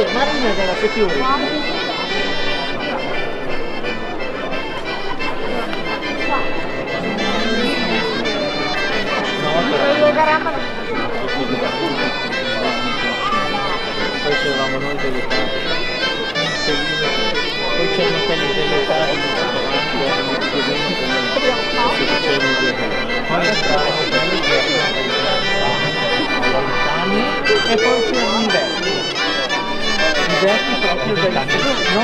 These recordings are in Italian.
Sì, Marina della security. Poi c'eravamo noi delle. Poi c'erano quelli delle case Poi entravano quelli che lontani e poi c'erano i vecchi. I vecchi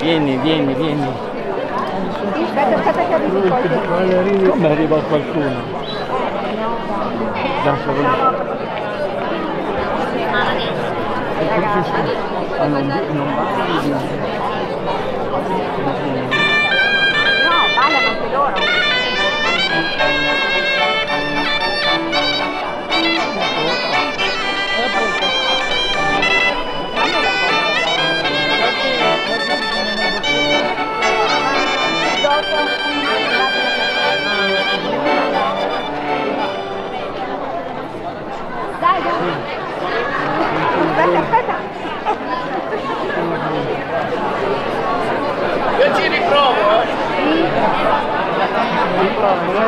vieni, vieni, vieni. Aspetta, aspetta che arrivi arrivi... Come arriva qualcuno? Da solo. Non, non di... No, ballano anche loro. Dai, dai. Aspetta, aspetta. Io ci riprovo, eh. Non è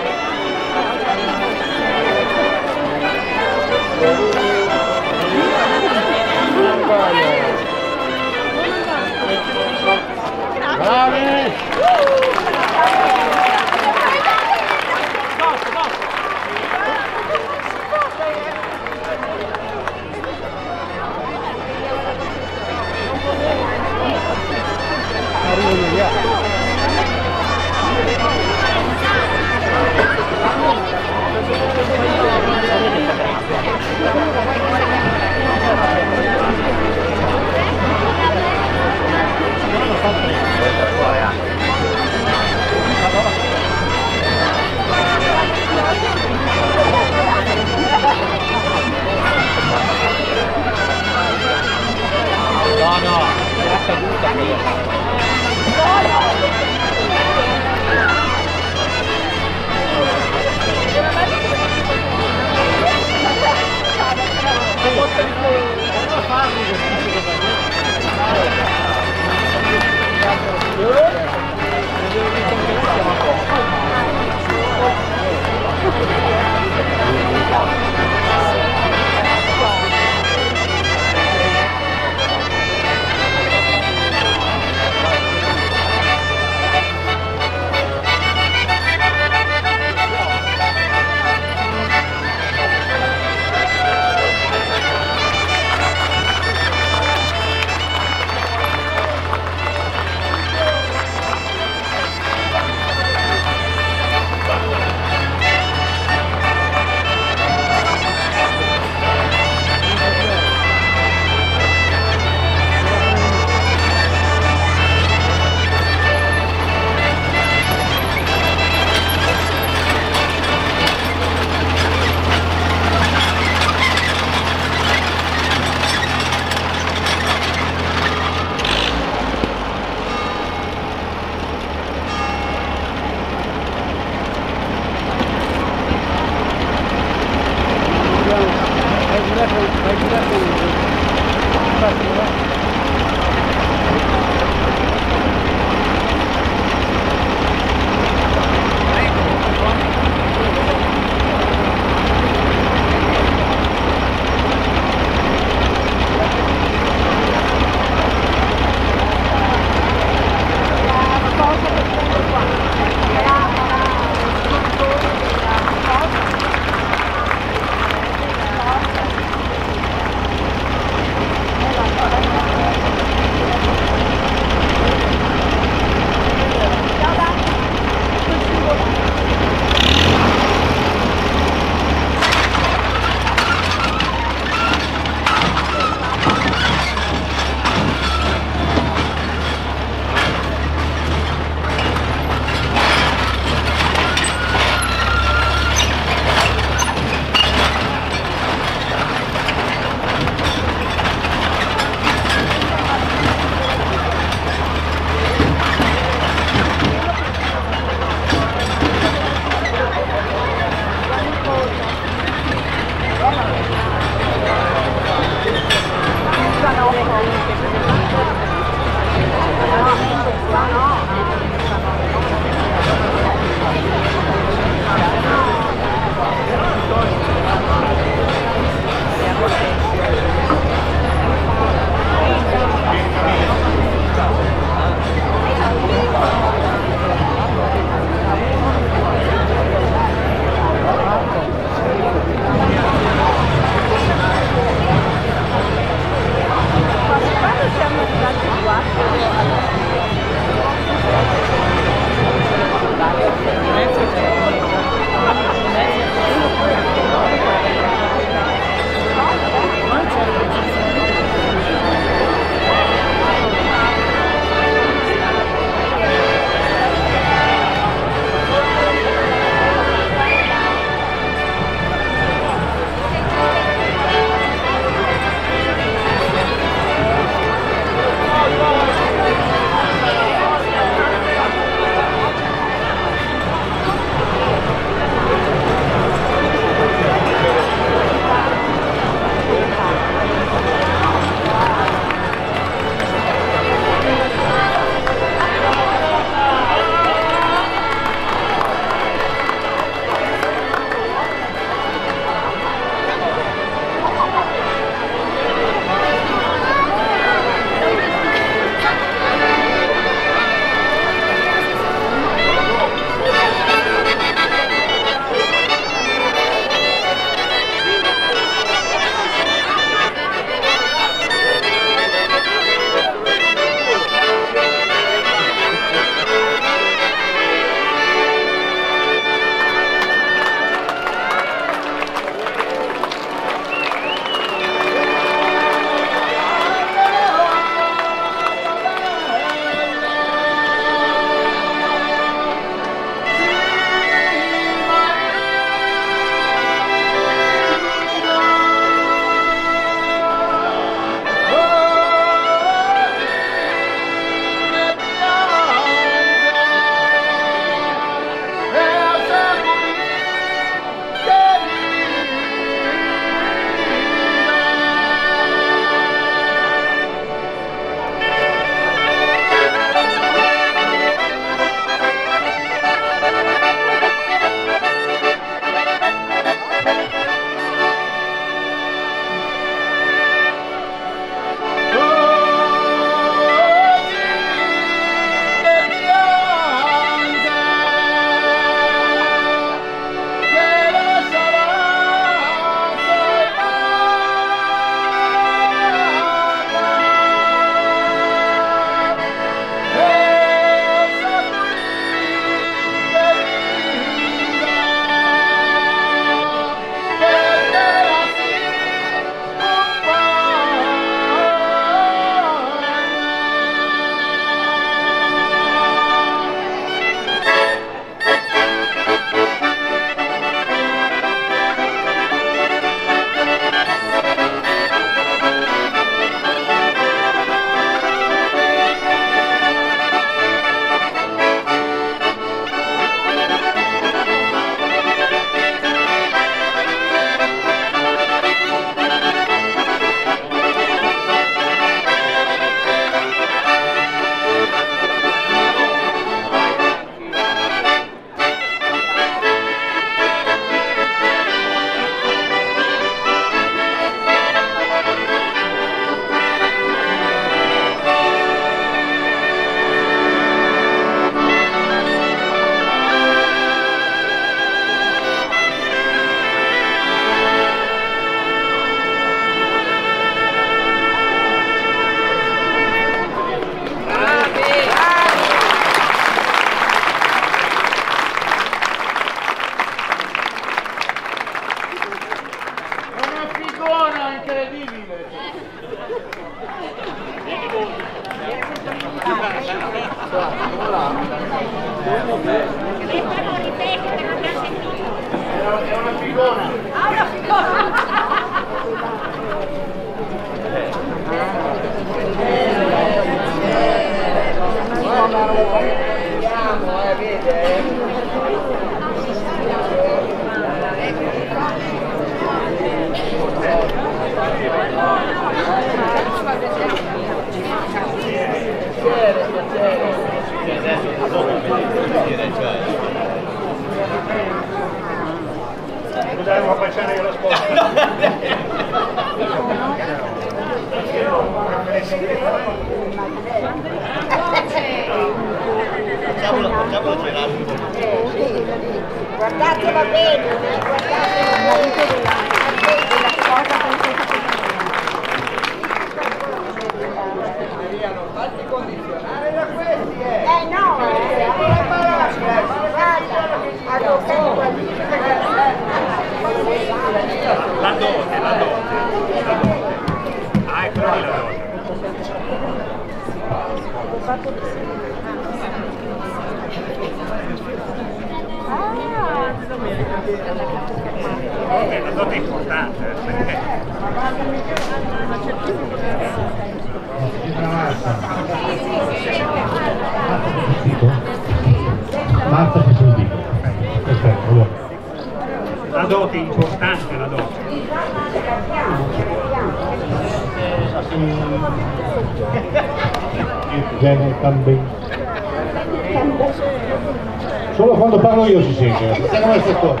parlo io si sente, siamo nel settore.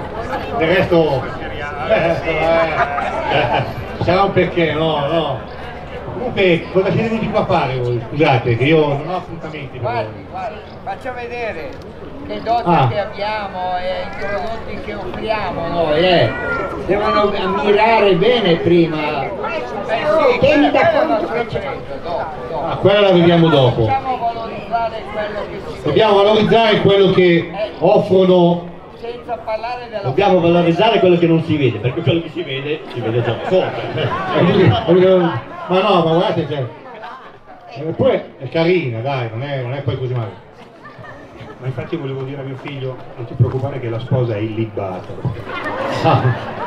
Del resto, eh, eh, sarà un perché, no, no. Comunque, cosa siete venuti qua a fare voi? Scusate, che io non ho appuntamenti per Guardi, voi. guardi, faccia vedere che doti Ah. che abbiamo e i prodotti che offriamo noi, eh. Devono ammirare bene prima. Eh sì, quello da conto. Ah, quella la vediamo dopo. Facciamo valorizzare quello che si vede, Dobbiamo valorizzare quello che offrono, senza parlare della Dobbiamo valorizzare quello che non si vede, perché quello che si vede si vede già sopra. ma no, ma guardate, cioè, eppure è carina, dai, non è, non è poi così male. Ma infatti volevo dire a mio figlio, non ti preoccupare che la sposa è illibata. Ah.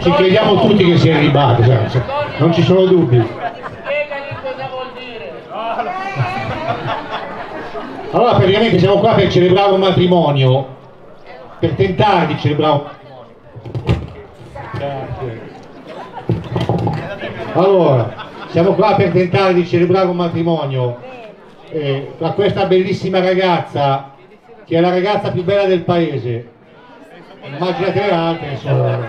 Ci crediamo tutti che sia ribata, cioè, cioè, non ci sono dubbi. Spiegagli cosa vuol dire. Allora praticamente siamo qua per celebrare un matrimonio, per tentare di celebrare un Grazie. Allora, siamo qua per tentare di celebrare un matrimonio eh, tra questa bellissima ragazza, che è la ragazza più bella del paese. Immaginate le altre, insomma.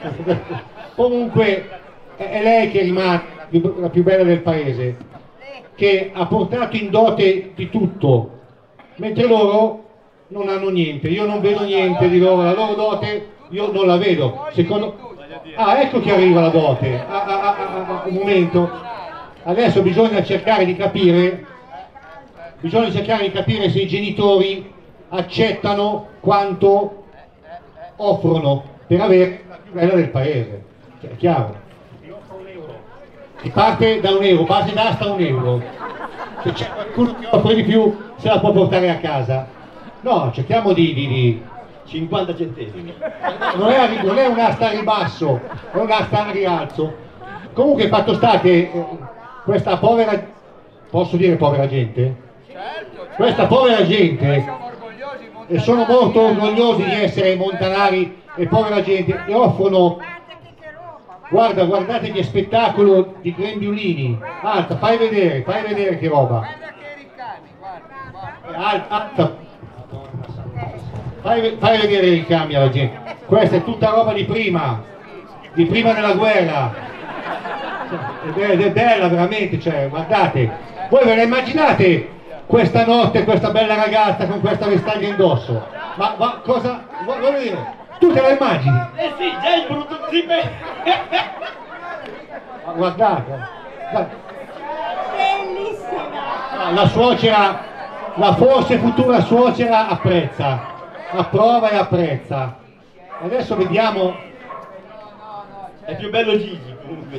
Comunque è lei che rimane la più bella del paese, che ha portato in dote di tutto, mentre loro non hanno niente. Io non vedo niente di loro, la loro dote io non la vedo. Secondo... Ah, ecco che arriva la dote. Ah, ah, ah, ah, ah, un momento. Adesso bisogna cercare di capire, bisogna cercare di capire se i genitori accettano quanto offrono per avere la più bella del paese. Cioè, è chiaro. Si parte da un euro, base d'asta un euro. Se c'è qualcuno che offre di più, se la può portare a casa. No, cerchiamo di- di- di, 50 centesimi. non è, non è un'asta a ribasso, è un'asta a rialzo. Comunque fatto sta che eh, questa povera, posso dire povera gente? Certo, Questa povera gente, e sono molto orgogliosi di essere montanari e povera gente, e offrono, guarda, guardate che spettacolo di grembiulini, alza, fai vedere, fai vedere che roba. Guarda che ricami, guarda, guarda. Al- alza. Fai, fai vedere i ricami alla gente. Questa è tutta roba di prima, di prima della guerra. Ed è, ed è bella veramente, cioè, guardate. Voi ve la immaginate questa notte questa bella ragazza con questa vestaglia indosso? Ma, ma cosa, vo- voglio dire, tu te la immagini? Eh sì, già il brutto zippe! Guardate, guarda. Bellissima! la suocera, la forse futura suocera apprezza, approva e apprezza. Adesso vediamo, È più bello Gigi.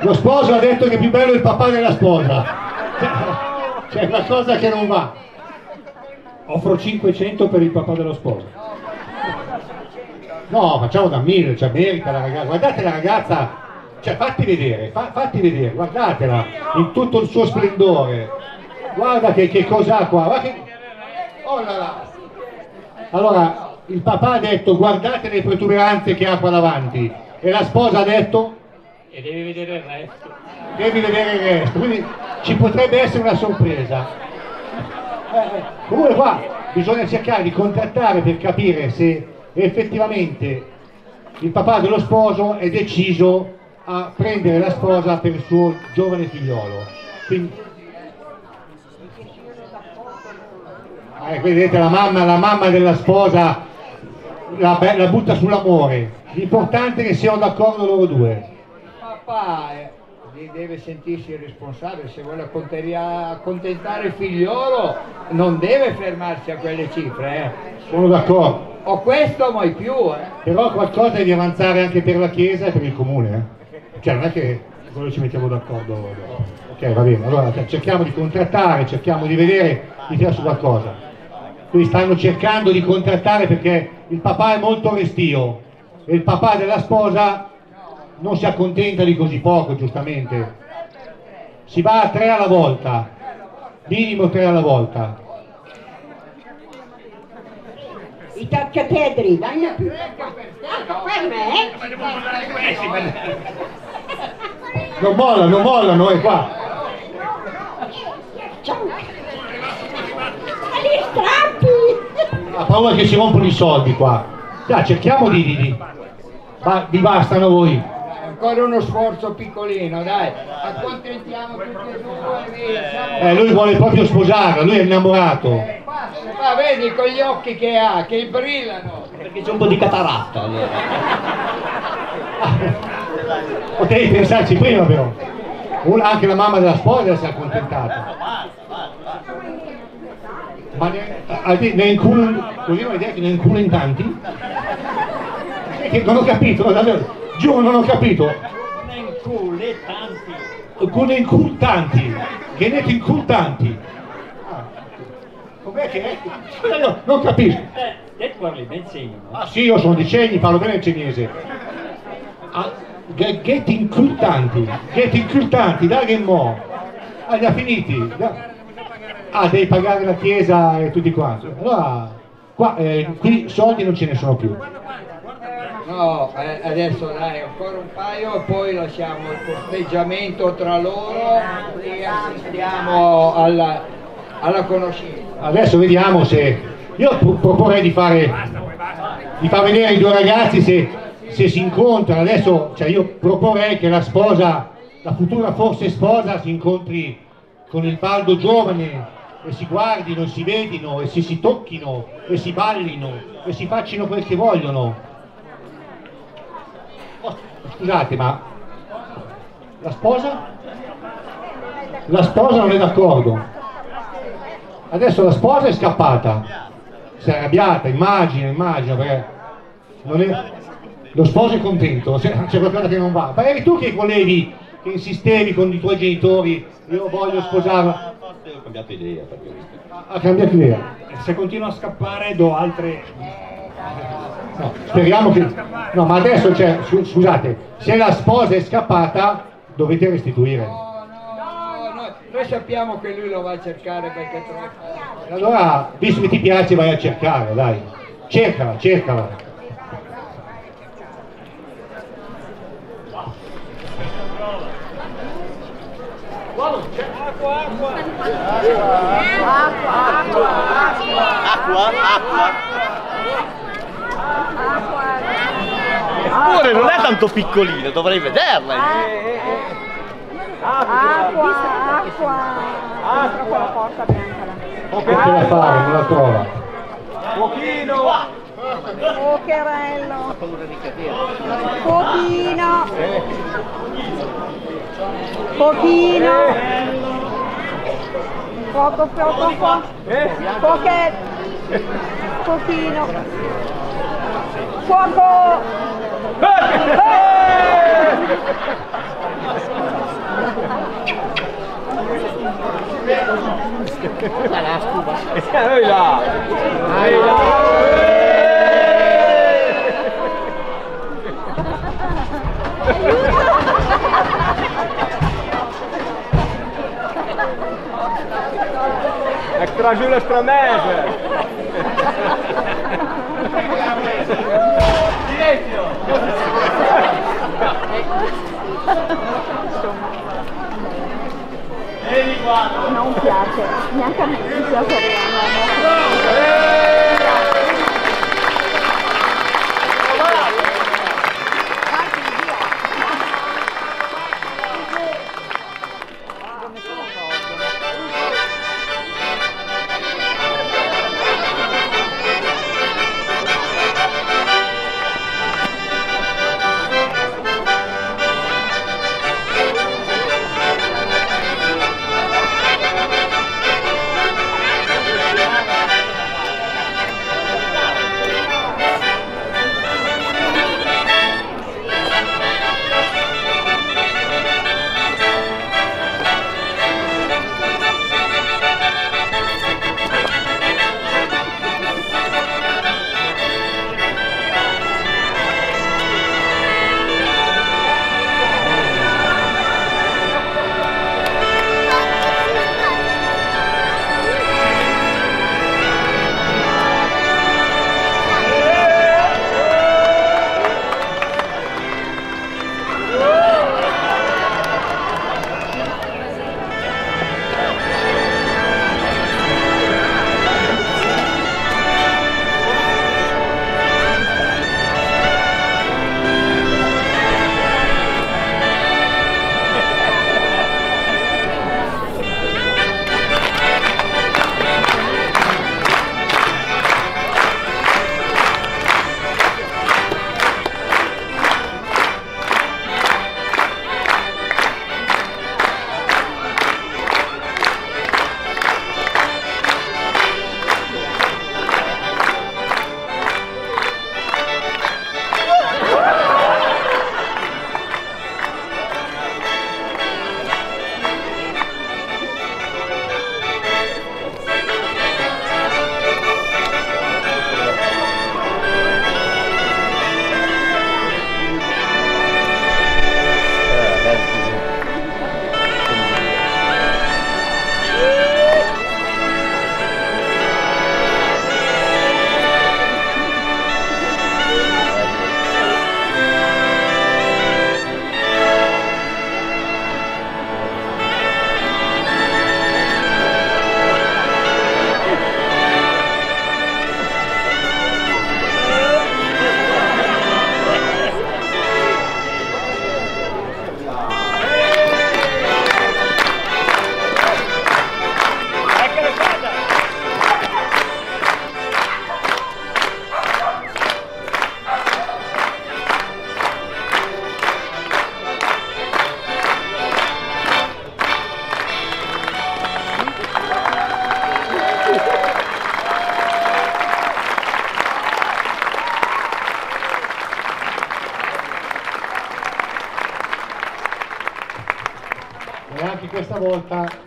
Lo sposo ha detto che è più bello il papà della sposa. C'è qualcosa che non va. Offro 500 per il papà dello sposo. No, facciamo da mille, cioè merita la ragazza. Guardate la ragazza, cioè fatti vedere, fa- fatti vedere, guardatela in tutto il suo splendore. Guarda che, che cos'ha qua. Che... Oh là là. Allora, il papà ha detto guardate le protuberanze che ha qua davanti e la sposa ha detto E devi vedere il resto. devi vedere il resto, quindi ci potrebbe essere una sorpresa. Eh, eh, comunque qua bisogna cercare di contattare per capire se effettivamente il papà dello sposo è deciso a prendere la sposa per il suo giovane figliolo. Quindi, Eh, qui vedete la mamma, la mamma della sposa la, la butta sull'amore. L'importante è che siano d'accordo loro due. Papà eh, de- deve sentirsi responsabile, se vuole accontentare il figliolo non deve fermarsi a quelle cifre. eh. Sono d'accordo. O questo mai più, eh. Però qualcosa devi avanzare anche per la Chiesa e per il Comune. Eh. Cioè non è che noi ci mettiamo d'accordo. Ok, va bene. Allora cioè, cerchiamo di contrattare, cerchiamo di vedere di tirare su qualcosa. Quindi stanno cercando di contrattare perché il papà è molto restio e il papà della sposa non si accontenta di così poco, giustamente. Si va a tre alla volta, minimo tre alla volta. I taccatedri, danno più Ecco per me. Non mollano, non mollano, è qua. Ciao. Gli strappi. Ha paura che si rompono i soldi qua. Dai, cerchiamo di, di, di. Ma vi bastano voi. Ancora uno sforzo piccolino, dai. Accontentiamo tutti e due. Eh, lui vuole proprio sposarla, lui è innamorato. Ma vedi con gli occhi che ha, che brillano. Perché c'è un po' di cataratta. allora. Potevi pensarci prima però. Una- anche la mamma della sposa si è accontentata. Ma ne, ne, ne inculano, così non idea che ne inculano in tanti? Che non ho capito, davvero, giuro non ho capito. Culle tanti. Con incultanti, che ne incultanti. Ah, Com'è che è? No, non capisco. Eh, te parli ben segno. Ah sì, io sono di Cegni, parlo bene il cinese. Ah, ge- get incultanti, get incultanti, dai che mo. Ah, ha finiti. Da- Ah, devi pagare la chiesa e tutti quanti. Allora, qua, eh, qui soldi non ce ne sono più. No, eh, adesso dai, ancora un paio e poi lasciamo il corteggiamento tra loro e assistiamo alla, alla conoscenza. Adesso vediamo se... Io pro- proporrei di fare... di far vedere i due ragazzi se, se si incontrano. Adesso, cioè io proporrei che la sposa, la futura forse sposa, si incontri con il baldo giovane e si guardino e si vedino e si, si tocchino e si ballino e si faccino quel che vogliono. Oh, scusate, ma la sposa? La sposa non è d'accordo. Adesso la sposa è scappata, si è arrabbiata, immagino, immagino, perché non è- lo sposo è contento, c'è, c'è qualcosa che non va. Ma eri tu che volevi, che insistevi con i tuoi genitori, io voglio sposarla, Forse ho cambiato idea. Perché... ha cambiato idea. Se continua a scappare do altre... No, speriamo che... No, ma adesso, cioè, scu- scusate, se la sposa è scappata, dovete restituire. No, no, no, noi sappiamo che lui lo va a cercare perché troppo. Allora, visto che ti piace, vai a cercare, dai. Cercala, cercala. Eppure non è tanto piccolino, dovrei vederla. Acqua, acqua. Acqua. la porta bianca là. Che ce la fare, non la trova. Pocherello. Pochino. Pochino. Poco, poco, poco. Poche. Pochino. Fuoco. Eh! Ehi là! Ehi là! Extra giù le stramese! Non piace, neanche a me mi piace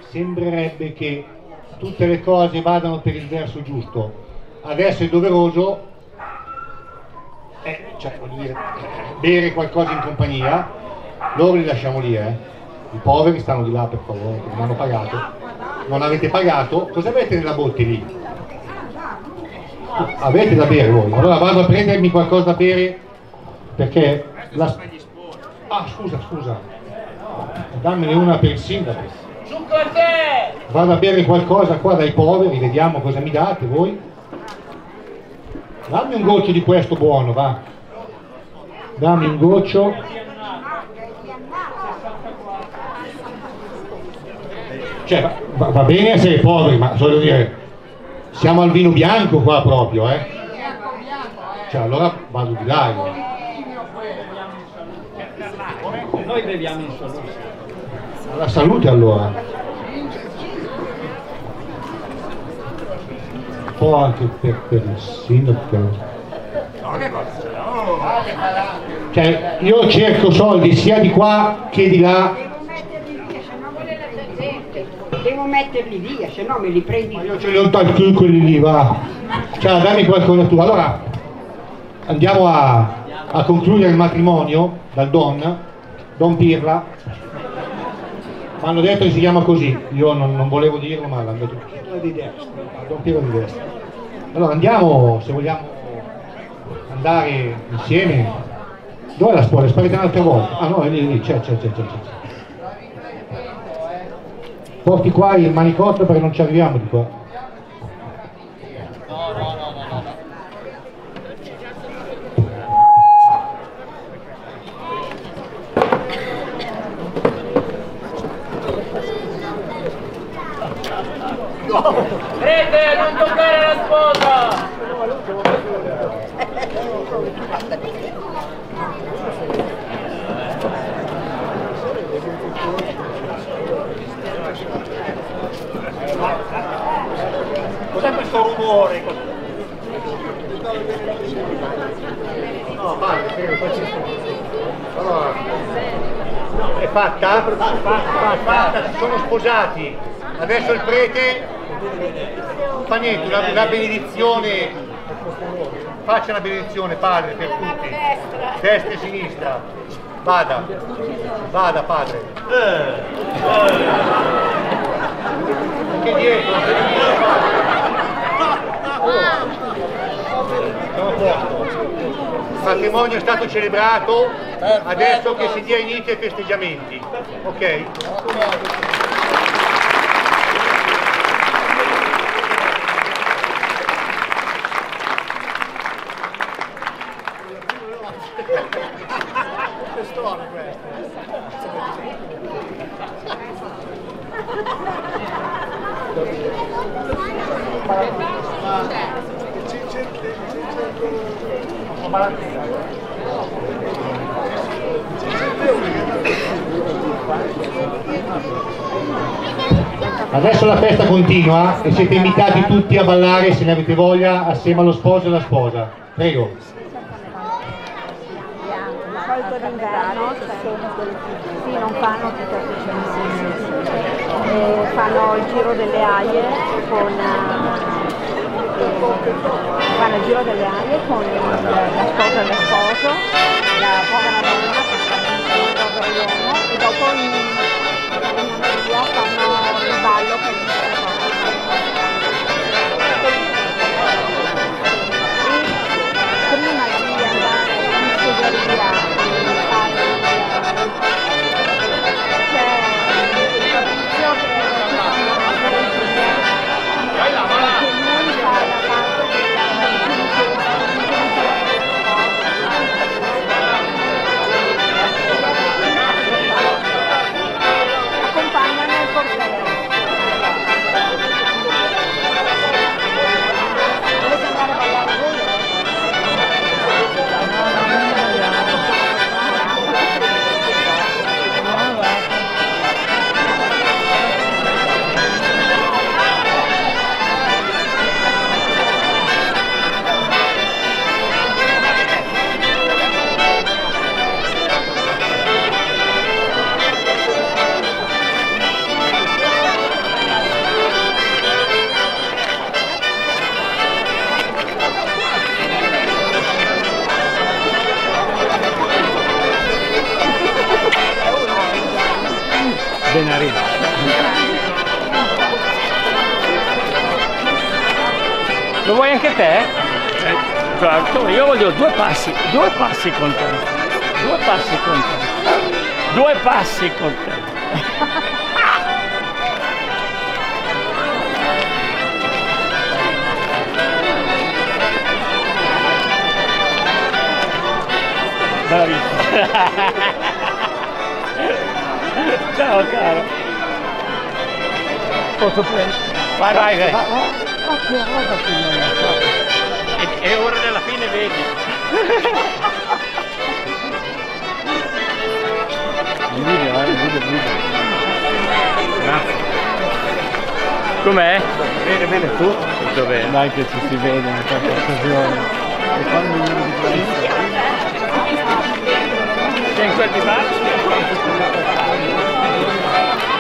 sembrerebbe che tutte le cose vadano per il verso giusto. Adesso è doveroso eh, cioè, dire, bere qualcosa in compagnia, loro li lasciamo lì, eh. I poveri stanno di là per favore, non hanno pagato. Non avete pagato, cosa avete nella botte lì? Avete da bere voi? Allora vado a prendermi qualcosa da bere perché la... Ah scusa, scusa, dammene una per il sindaco. Vado a bere qualcosa qua dai poveri, vediamo cosa mi date voi. Dammi un goccio di questo buono, va. Dammi un goccio. Cioè, va, va- bene essere poveri, ma voglio dire, siamo al vino bianco qua proprio, eh. Cioè, allora vado di là. Noi beviamo in soluzione. Alla salute allora. Un po' anche per, per il sindaco. Cioè, io cerco soldi sia di qua che di là. Devo metterli via, se no me li prendi Ma io ce li ho tolti quelli lì, va. Cioè, dammi qualcosa tu. Allora, andiamo a, a concludere il matrimonio dal Don, Don Pirla. Mi hanno detto che si chiama così, io non, non volevo dirlo, ma l'hanno detto. di destra, Don Pirla di destra. Allora andiamo, se vogliamo andare insieme. Dov'è la spola? È sparita un'altra volta. Ah no, è lì, lì, c'è, c'è, c'è. c'è. Porti qua il manicotto perché non ci arriviamo di qua. Rete, non toccare la sposa! Cos'è questo rumore? No, parte, prego, facci Allora, no, è fatta? Fatta, fatta, si sono sposati. Adesso il prete fa niente, una, una benedizione. Faccia una benedizione, padre, per tutti. Destra e sinistra. Vada, vada padre. Anche dietro. Il matrimonio è stato celebrato, adesso che si dia inizio ai festeggiamenti. Ok? Adesso la festa continua e siete invitati tutti a ballare se ne avete voglia assieme allo sposo e alla sposa. Prego. sì, non fanno tutta questa eh, fanno il giro delle aie con eh, fanno il giro delle aie con la sposa e lo sposo la povera donna che sta il povero uomo e dopo due passi video. Grazie. Com'è? Bene, bene, tu? Tutto bene. Dai che ci si vede in qualche occasione. E quando io di 5 anni fa? Fanno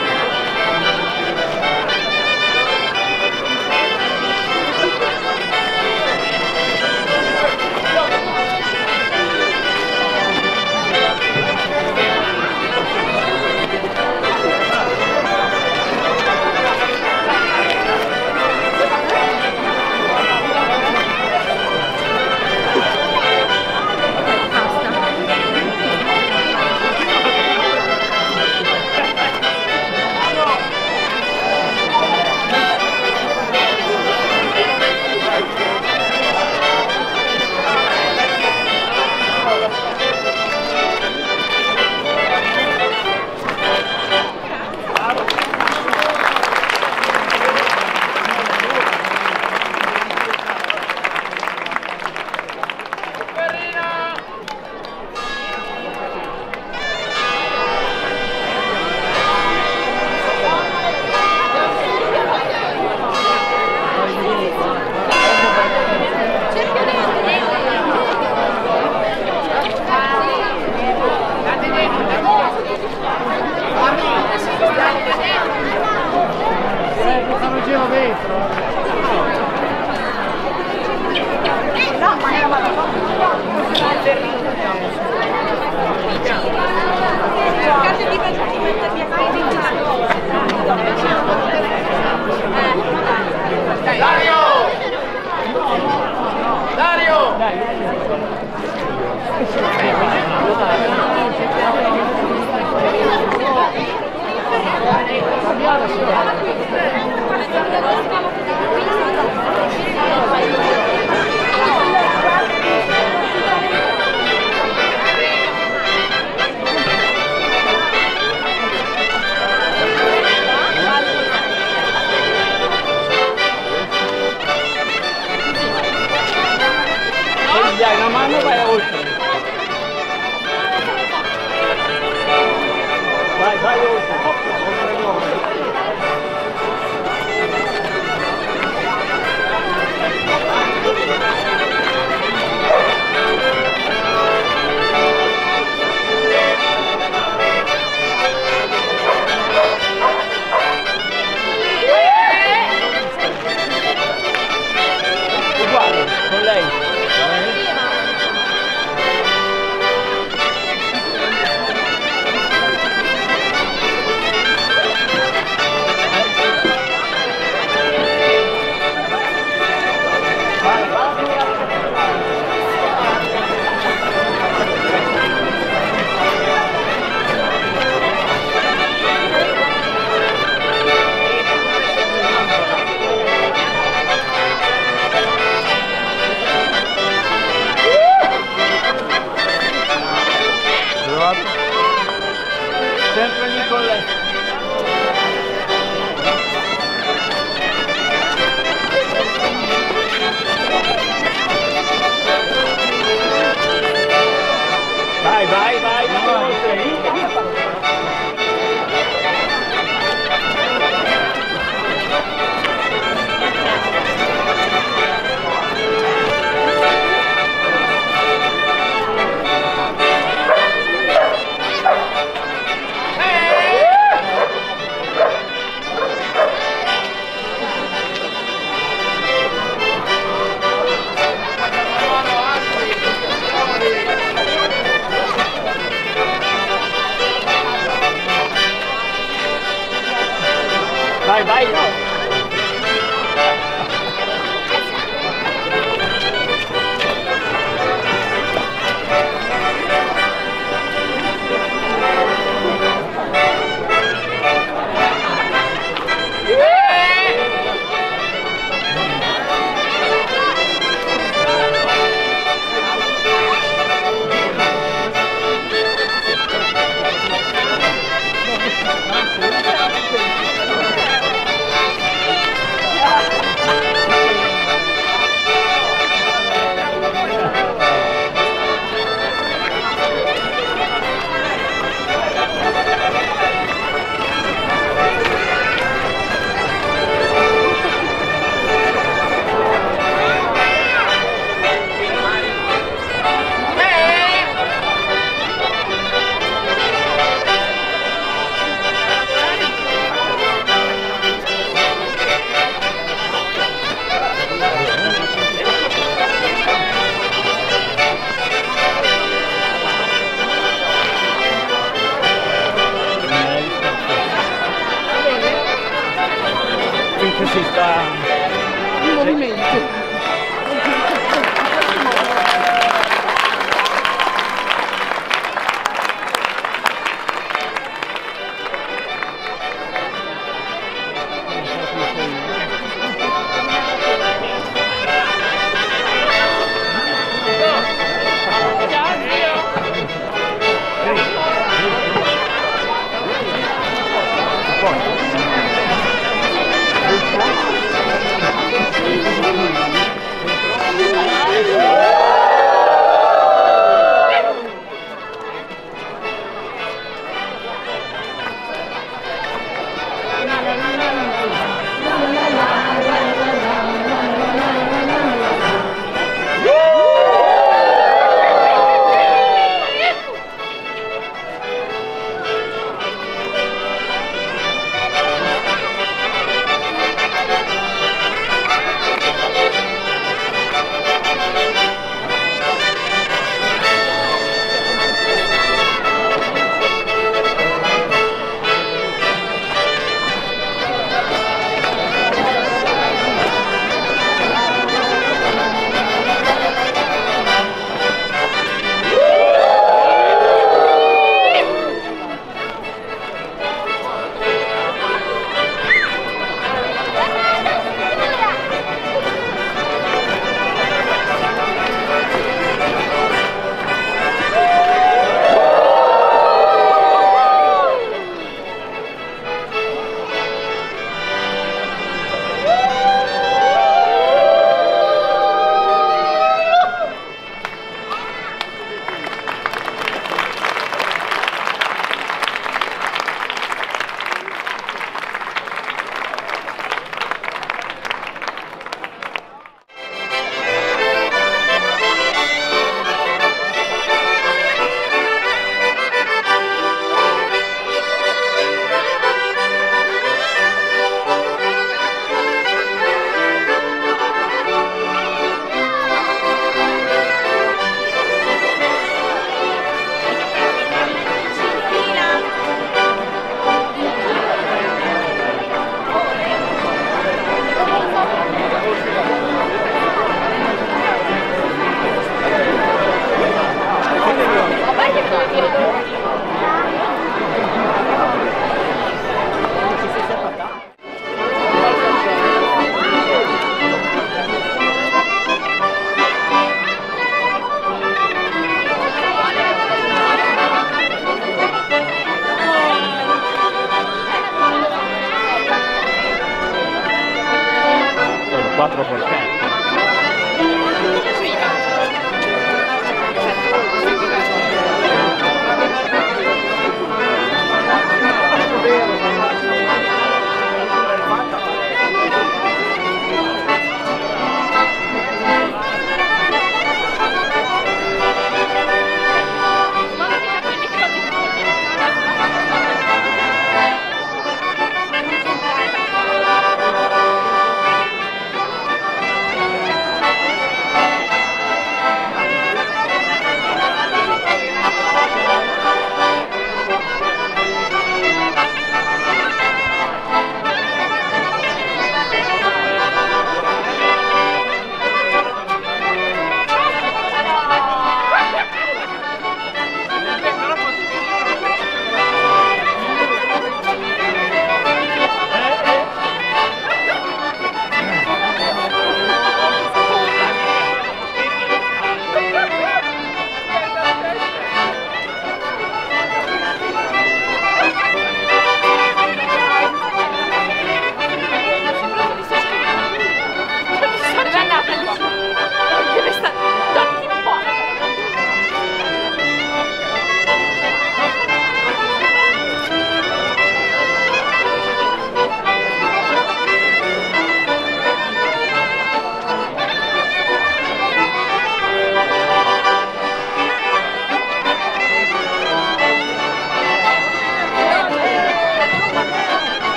movimento.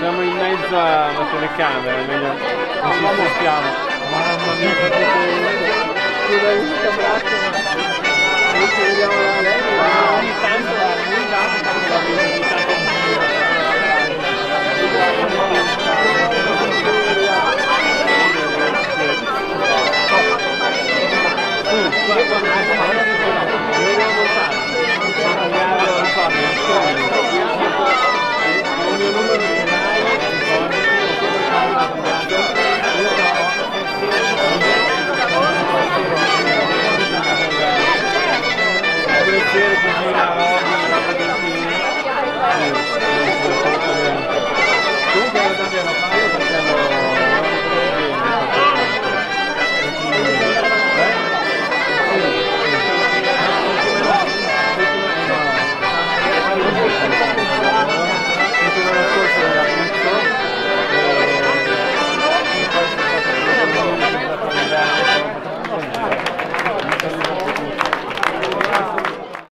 Siamo in mezzo alla telecamera, meglio non ci spostiamo. Mamma mia, che bello! Ti dai un abbraccio, ma ci vediamo la leva. Ogni tanto la Thank you. agradecer por vir à rádio e à Argentina. Então,